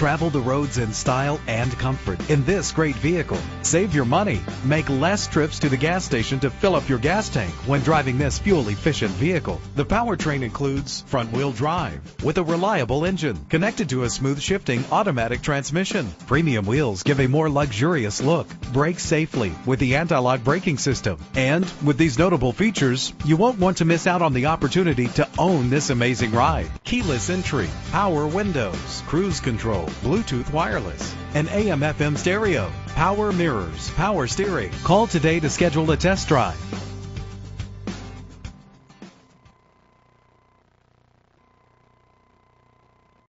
Travel the roads in style and comfort in this great vehicle. Save your money. Make less trips to the gas station to fill up your gas tank when driving this fuel-efficient vehicle. The powertrain includes front-wheel drive with a reliable engine connected to a smooth shifting automatic transmission. Premium wheels give a more luxurious look. Brake safely with the anti-lock braking system. And with these notable features, you won't want to miss out on the opportunity to own this amazing ride. Keyless entry, power windows, cruise control, Bluetooth wireless, an AM FM stereo, power mirrors, power steering. Call today to schedule a test drive.